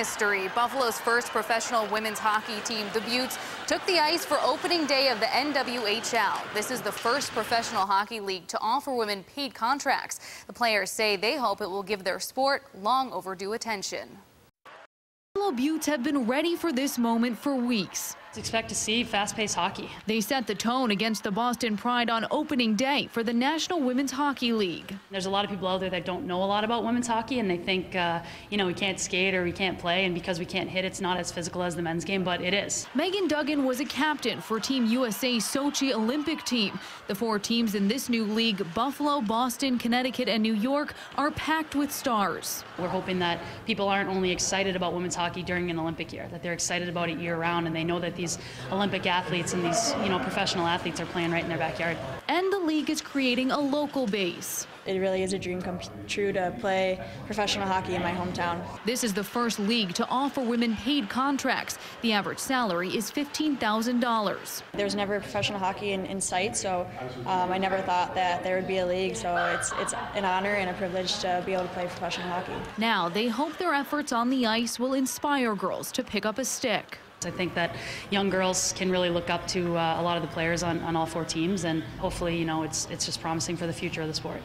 history. Buffalo's first professional women's hockey team, the Beauts, took the ice for opening day of the NWHL. This is the first professional hockey league to offer women paid contracts. The players say they hope it will give their sport long overdue attention. Buffalo Beauts have been ready for this moment for weeks. Expect to see fast-paced hockey. They set the tone against the Boston Pride on opening day for the National Women's Hockey League. There's a lot of people out there that don't know a lot about women's hockey, and they think, uh, you know, we can't skate or we can't play, and because we can't hit, it's not as physical as the men's game, but it is. Megan Duggan was a captain for Team USA's Sochi Olympic team. The four teams in this new league, Buffalo, Boston, Connecticut, and New York, are packed with stars. We're hoping that people aren't only excited about women's hockey during an Olympic year, that they're excited about it year-round, and they know that these Olympic athletes and these, you know, professional athletes are playing right in their backyard. And the league is creating a local base. It really is a dream come true to play professional hockey in my hometown. This is the first league to offer women paid contracts. The average salary is $15,000. There's never professional hockey in, in sight, so um, I never thought that there would be a league. So it's it's an honor and a privilege to be able to play professional hockey. Now they hope their efforts on the ice will inspire girls to pick up a stick. I think that young girls can really look up to uh, a lot of the players on, on all four teams, and hopefully, you know, it's, it's just promising for the future of the sport.